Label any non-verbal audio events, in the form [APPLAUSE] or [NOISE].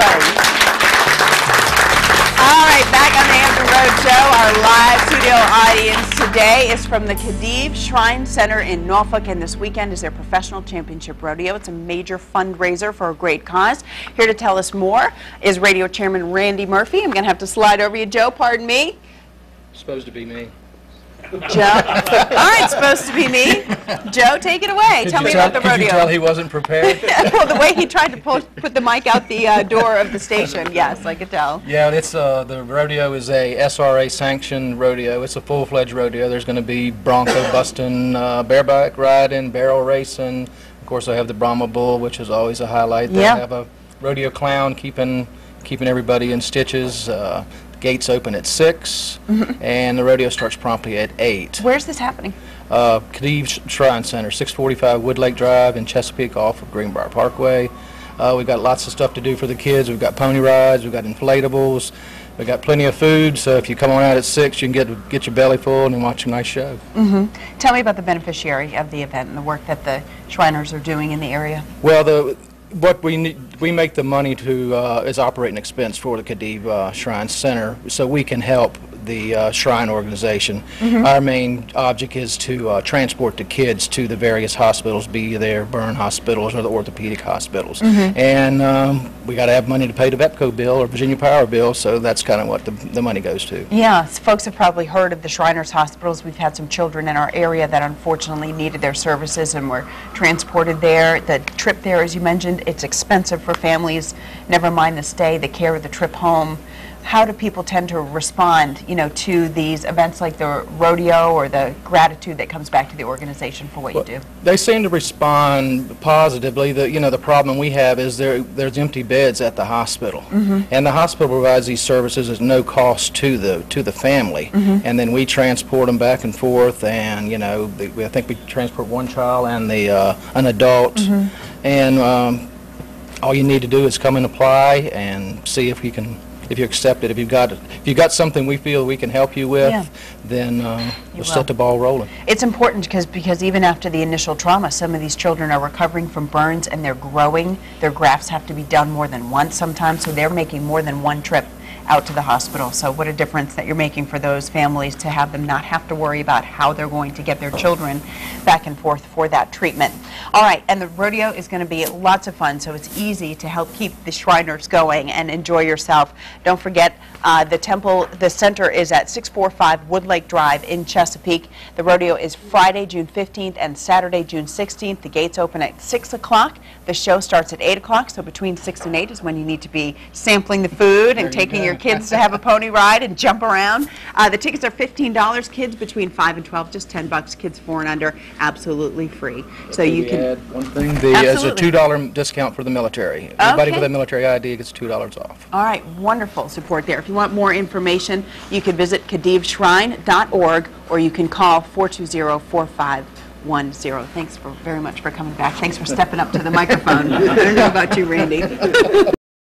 everybody. All right, back on the Hampton Roads Show, our live studio audience today is from the Khedive Shrine Center in Norfolk, and this weekend is their professional championship rodeo. It's a major fundraiser for a great cause. Here to tell us more is radio chairman Randy Murphy. I'm going to have to slide over you, Joe, pardon me. Supposed to be me. Joe. All right, supposed to be me. Joe, take it away. Tell me about the Could you tell he wasn't prepared? [LAUGHS] well, the way he tried to pull, put the mic out the uh, door of the station, [LAUGHS] yes, I could tell. yeah, it's uh, the rodeo is a SRA sanctioned rodeo. It's a full-fledged rodeo. There's going to be bronco [COUGHS] busting, uh, bareback riding, barrel racing. Of course, I have the Brahma bull, which is always a highlight. They Yeah. have a rodeo clown keeping keeping everybody in stitches. Uh, gates open at 6 Mm-hmm. and the rodeo starts promptly at eight. Where's this happening? Uh, Khedive Shrine Center, 645 Woodlake Drive in Chesapeake off of Greenbrier Parkway. Uh, we've got lots of stuff to do for the kids. We've got pony rides, we've got inflatables, we've got plenty of food. So if you come on out at 6, you can get, get your belly full and watch a nice show. Tell me about the beneficiary of the event and the work that the Shriners are doing in the area. Well, the what we need, we make the money to uh, is operating expense for the Khedive uh, Shrine Center, so we can help the uh, Shrine organization. Our main object is to uh, transport the kids to the various hospitals, be they burn hospitals or the orthopedic hospitals, and um, we got to have money to pay the VEPCO bill or Virginia Power bill, so that's kind of what the, the money goes to. Yeah, s- folks have probably heard of the Shriners Hospitals. We've had some children in our area that unfortunately needed their services and were transported there. The trip there, as you mentioned, it's expensive for families, never mind the stay, the care, the trip home. How do people tend to respond, you know, to these events like the rodeo or the gratitude that comes back to the organization for what you do? They seem to respond positively. The, you know, the problem we have is there, there's empty beds at the hospital. And the hospital provides these services at no cost to the, to the family. And then we transport them back and forth and, you know, the- we- I think we transport one child and the, uh, an adult. And, um, all you need to do is come and apply and see if we can, if you accept it. If you've got, if you've got something we feel we can help you Yeah. with, then, uh, we'll will. set the ball rolling. It's important because, because even after the initial trauma, some of these children are recovering from burns and they're growing. Their grafts have to be done more than once sometimes, so they're making more than one trip out to the hospital. So what a difference that you're making for those families to have them not have to worry about how they're going to get their children back and forth for that treatment. All right, and the rodeo is going to be lots of fun, so it's easy to help keep the Shriners going and enjoy yourself. Don't forget, uh, the temple, the center is at 645 Woodlake Drive in Chesapeake. The rodeo is Friday, June 15th and Saturday, June 16th. The gates open at 6 o'clock. The show starts at 8 o'clock, so between 6 and 8 is when you need to be sampling the food and you taking go. your kids to have a pony ride and jump around. Uh, the tickets are $15. Kids between 5 and 12, just 10 bucks. Kids 4 and under, absolutely free. So you can... add one thing, the, as a two dollar discount for the military. Anybody with a military ID gets two dollars off. All right, wonderful support there. If you want more information, you can visit khediveshrine.org or you can call 420-4510. Thanks for, very much for coming back. Thanks for stepping up to the microphone. I don't know about you, Randy.